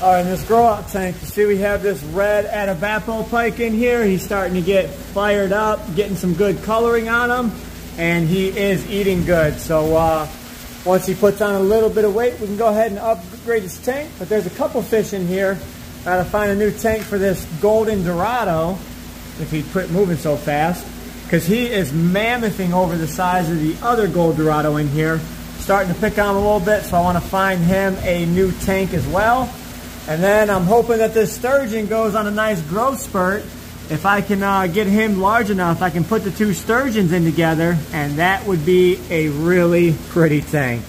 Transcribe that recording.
All right, in this grow out tank, you see we have this red Atabapo pike in here. He's starting to get fired up, getting some good coloring on him, and he is eating good. So uh, once he puts on a little bit of weight, we can go ahead and upgrade his tank. But there's a couple fish in here. Gotta find a new tank for this golden Dorado, if he quit moving so fast, because he is mammothing over the size of the other gold Dorado in here. Starting to pick on him a little bit, so I want to find him a new tank as well. And then I'm hoping that this sturgeon goes on a nice growth spurt. If I can uh, get him large enough, I can put the two sturgeons in together, and that would be a really pretty tank.